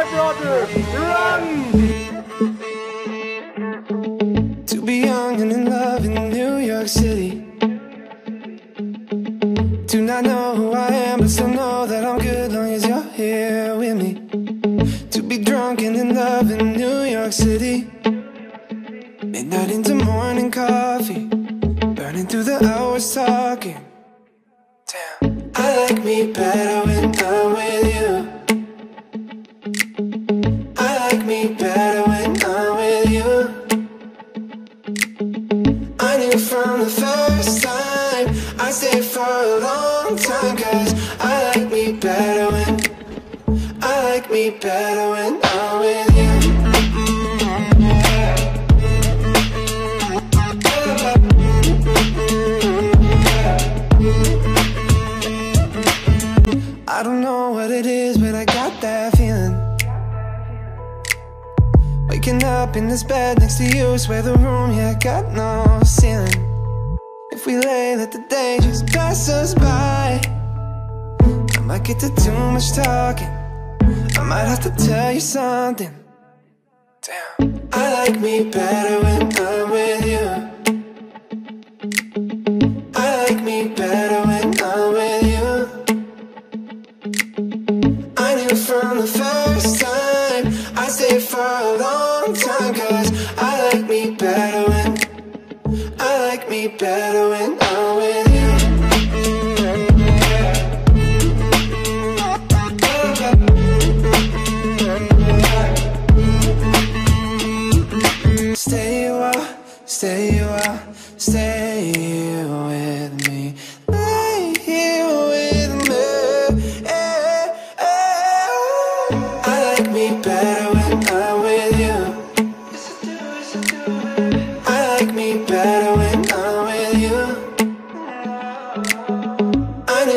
my brother! Run! To be young and in love in New York City. Do not know who I am, but still know that I'm good long as you're here with me. To be drunk and in love in New York City. Midnight into morning coffee, burning through the hours talking. Damn, I like me better when from the first time. I stayed for a long time Cause I like me better when I like me better when I'm with you. I don't know what it is, but I got that feeling. Waking up in this bed next to you Swear the room, yeah, got no ceiling If we lay, let the day just pass us by. I might get to too much talking. I might have to tell you something. Damn I like me better when I'm with you. I like me better when I'm with you. I knew from the first time I stayed for a long time Cause I like me better when me better when I'm with you. Stay a while, stay a while, stay here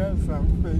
know something.